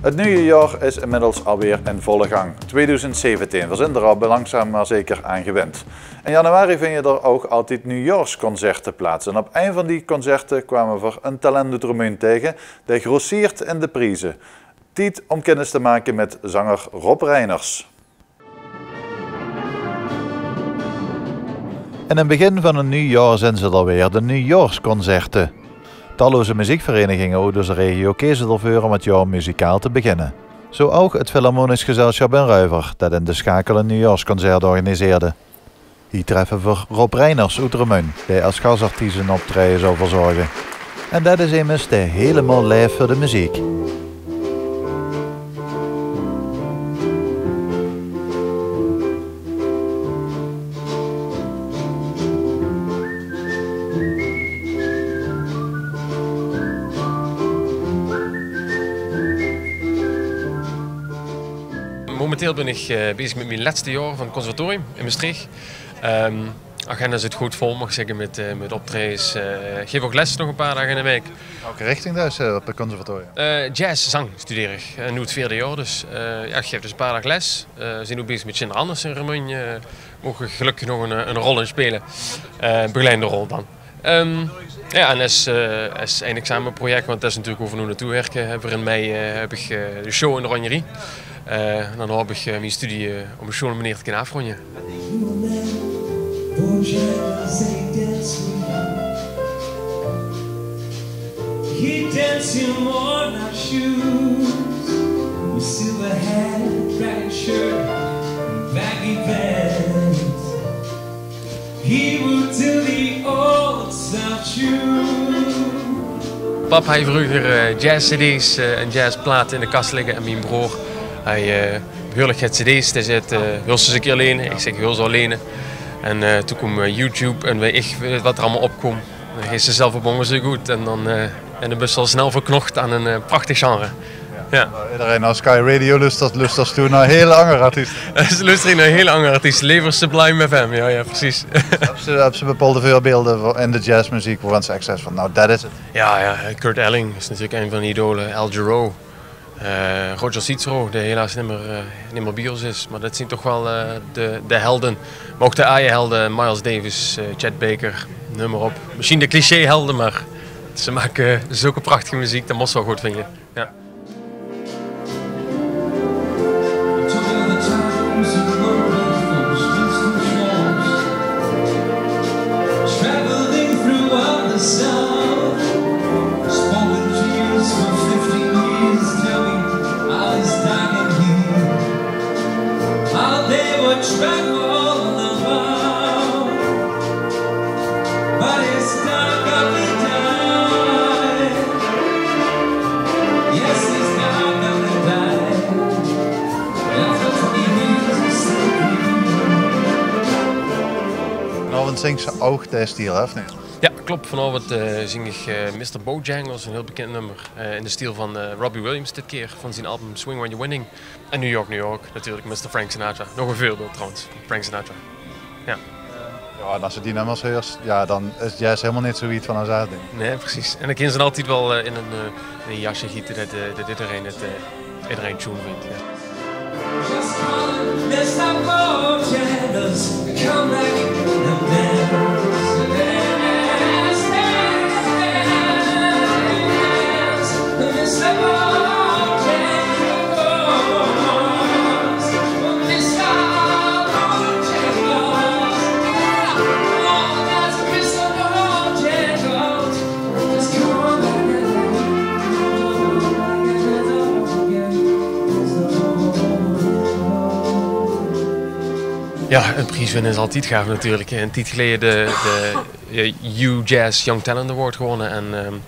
Het nieuwe jaar is inmiddels alweer in volle gang. 2017, we zijn er al langzaam maar zeker aan gewend. In januari vind je er ook altijd nieuwjaarsconcerten plaats. En op een van die concerten kwamen we een talententromein tegen, die grossiert in de prijzen. Tijd om kennis te maken met zanger Rob Reiners. In het begin van een nieuw jaar zijn ze alweer de nieuwjaarsconcerten. Talloze muziekverenigingen uit de regio kiezen ervoor om het jaar muzikaal te beginnen. Zo ook het Philharmonisch Gezelschap in Ruiver, dat in de Schakel een nieuwjaarsconcert organiseerde. Hier treffen we Rob Reiners uit Remun, die als gastartiest een optreden zal verzorgen. En dat is immers de helemaal live voor de muziek. Momenteel ben ik uh, bezig met mijn laatste jaar van het conservatorium in Maastricht. Um, agenda zit goed vol, mag ik zeggen, met, uh, met optredens. Uh, geef ook les nog een paar dagen in de week. Welke richting dus op het conservatorium? jazz, zang studeer ik. nu het vierde jaar, dus ja, ik geef dus een paar dagen les. we zijn ook bezig met Shinner Anders in Remun. mogen gelukkig nog een, een rol in spelen. begeleide rol dan. Um, ja, en als, uh, als eindexamenproject, want dat is natuurlijk over nu naartoe werken, we in mei heb ik de show in de Oranjerie. Uh, dan hoop ik mijn studie op een schone manier te kunnen afronden. He baggy pants Pap hij vroeger uh, jazz cd's uh, en jazzplaten in de kast liggen en mijn broer hij uh, cd's, hij zei, uh, ze eens een keer lenen? Ik zeg, ze al lenen. En uh, toen kwam YouTube en weet ik wat er allemaal opkwam. Dan geeft ze zelf op zo goed. En dan en de bus al snel verknocht aan een prachtig genre. Ja. Nou, iedereen als Sky Radio lust dat, lust dat toen naar hele andere artiesten. ze luisteren naar hele andere artiesten. Lever Sublime FM, ja, ja precies. hebben, ze, hebben ze bepaalde voorbeelden in de jazzmuziek waarvan ze echt van, nou dat is het? Ja, ja, Kurt Elling is natuurlijk een van de idolen. Al Jarreau. Uh, Roger Cicero, die helaas niet meer, uh, niet meer bios is. Maar dat zijn toch wel uh, de, de helden. Maar ook de aaie-helden, Miles Davis, Chet Baker, noem maar op. Misschien de cliché-helden, maar ze maken zulke prachtige muziek, dat moest wel goed vinden. Ja. zingt ze ook de stijl, of niet? Ja, klopt. Vanavond uh, zing ik uh, Mr. Bojangles, een heel bekend nummer. Uh, in de stijl van Robbie Williams dit keer, van zijn album Swing When You're Winning. En New York, New York, natuurlijk Mr. Frank Sinatra. Nog een voorbeeld trouwens, Frank Sinatra. Ja. Ja, en als je die nummers hoort, ja, dan is jazz helemaal niet zoiets van een zaading. Nee, precies. En dan kunnen ze altijd wel in een, in een jasje gieten dat, dat iedereen het iedereen tune vindt. Ja. Ja, een prijs winnen is altijd gaaf natuurlijk. Een tijd geleden de, de, de U Jazz Young Talent Award gewonnen. En um,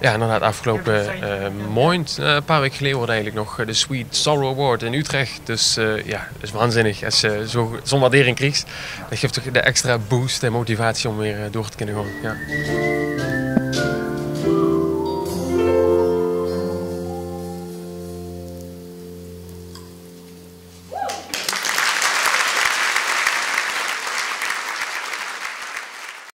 ja, inderdaad afgelopen uh, maand, uh, een paar weken geleden, wordt eigenlijk nog de Sweet Sorrow Award in Utrecht. Dus uh, ja, dat is waanzinnig. Als je zo, zo'n waardering krijgt, dat geeft toch de extra boost en motivatie om weer door te kunnen gaan. Ja.